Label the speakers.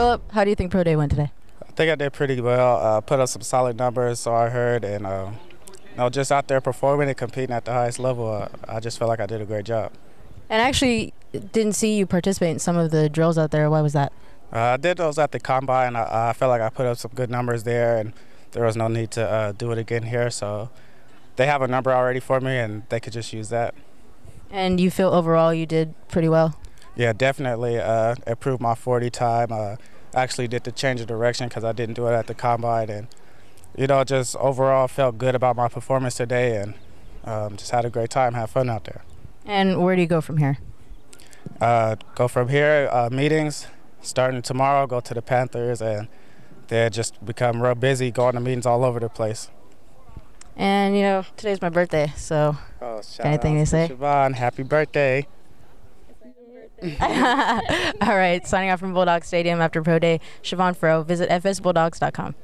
Speaker 1: Phillip, how do you think pro day went today?
Speaker 2: I think I did pretty well. Uh, put up some solid numbers, so I heard, and uh, you know, just out there performing and competing at the highest level. Uh, I just felt like I did a great job.
Speaker 1: And I actually didn't see you participate in some of the drills out there. Why was that?
Speaker 2: Uh, I did those at the combine. I, I felt like I put up some good numbers there, and there was no need to uh, do it again here. So they have a number already for me, and they could just use that.
Speaker 1: And you feel overall you did pretty well?
Speaker 2: Yeah, definitely uh, improved my 40 time. Uh, actually did the change of direction because I didn't do it at the combine, and you know, just overall felt good about my performance today, and um, just had a great time, had fun out there.
Speaker 1: And where do you go from here?
Speaker 2: Uh, go from here, uh, meetings starting tomorrow. Go to the Panthers, and then just become real busy, going to meetings all over the place.
Speaker 1: And you know, today's my birthday, so
Speaker 2: Oh,
Speaker 1: anything to say?
Speaker 2: Shavon, happy birthday.
Speaker 1: all right. Signing off from Bulldog Stadium after pro day. Shavon Furrow. Visit fsbulldogs.com.